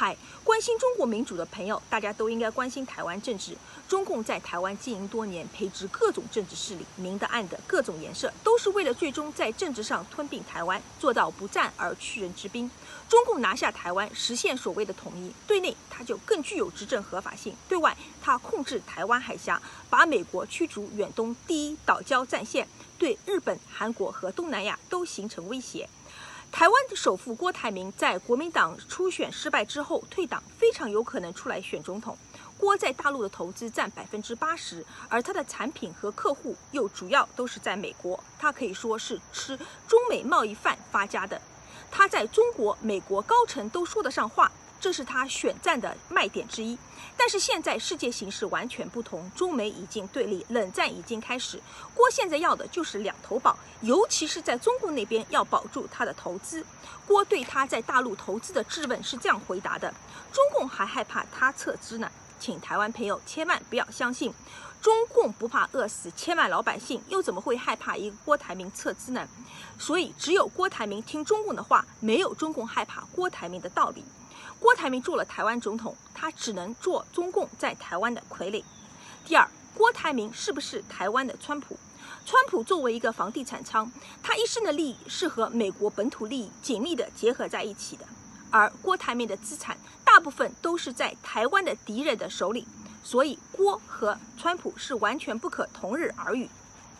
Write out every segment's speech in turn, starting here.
嗨，关心中国民主的朋友，大家都应该关心台湾政治。中共在台湾经营多年，培植各种政治势力，明的暗的各种颜色，都是为了最终在政治上吞并台湾，做到不战而屈人之兵。中共拿下台湾，实现所谓的统一，对内它就更具有执政合法性；对外，它控制台湾海峡，把美国驱逐远东第一岛礁战线，对日本、韩国和东南亚都形成威胁。台湾的首富郭台铭在国民党初选失败之后退党，非常有可能出来选总统。郭在大陆的投资占百分之八十，而他的产品和客户又主要都是在美国，他可以说是吃中美贸易饭发家的。他在中国、美国高层都说得上话。这是他选战的卖点之一，但是现在世界形势完全不同，中美已经对立，冷战已经开始。郭现在要的就是两头保，尤其是在中国那边要保住他的投资。郭对他在大陆投资的质问是这样回答的：中共还害怕他撤资呢，请台湾朋友千万不要相信，中共不怕饿死千万老百姓，又怎么会害怕一个郭台铭撤资呢？所以只有郭台铭听中共的话，没有中共害怕郭台铭的道理。台铭做了台湾总统，他只能做中共在台湾的傀儡。第二，郭台铭是不是台湾的川普？川普作为一个房地产商，他一生的利益是和美国本土利益紧密的结合在一起的。而郭台铭的资产大部分都是在台湾的敌人的手里，所以郭和川普是完全不可同日而语。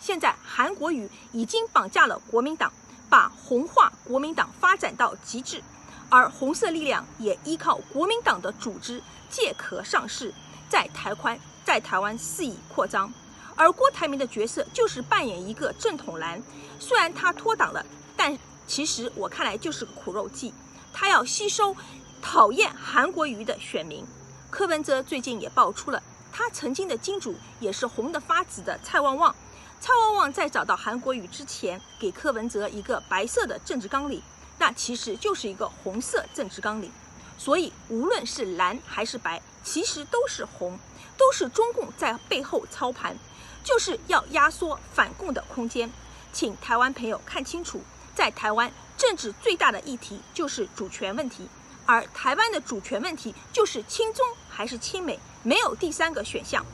现在韩国瑜已经绑架了国民党，把红化国民党发展到极致。而红色力量也依靠国民党的组织借壳上市，在台湾在台湾肆意扩张。而郭台铭的角色就是扮演一个正统蓝，虽然他脱党了，但其实我看来就是个苦肉计，他要吸收讨厌韩国瑜的选民。柯文哲最近也爆出了，他曾经的金主也是红得发紫的蔡旺旺。蔡旺旺在找到韩国瑜之前，给柯文哲一个白色的政治纲领。那其实就是一个红色政治纲领，所以无论是蓝还是白，其实都是红，都是中共在背后操盘，就是要压缩反共的空间。请台湾朋友看清楚，在台湾政治最大的议题就是主权问题，而台湾的主权问题就是亲中还是亲美，没有第三个选项。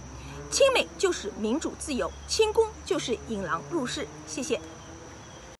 亲美就是民主自由，亲共就是引狼入室。谢谢。